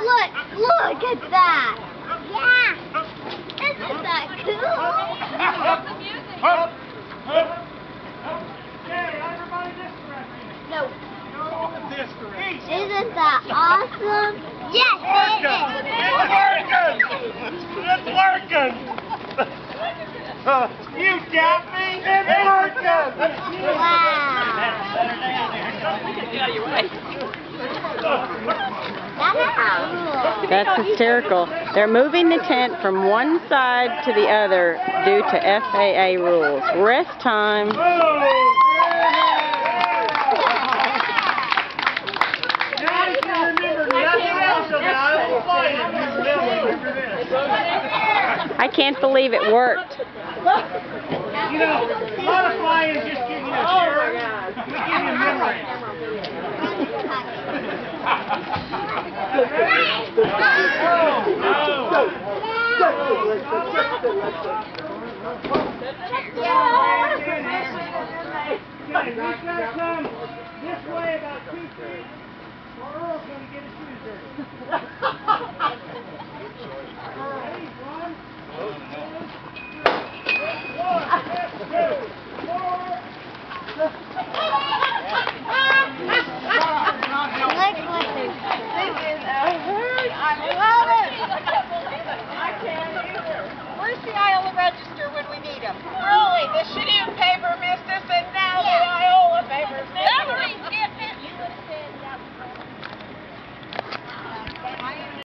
Look, look at that. Yeah. Isn't that cool? No. Isn't that awesome? Yes, it It's working! It's working. you got me! It's working! is. Wow. That's hysterical. They're moving the tent from one side to the other due to FAA rules. Rest time. Now you can remember nothing else about it. Flying, you remember this. I can't believe it worked. You know, modifying is just giving you a shirt. We give you memory. This way about two feet, I love it! I can't either. Where's the Iola Register when we need them?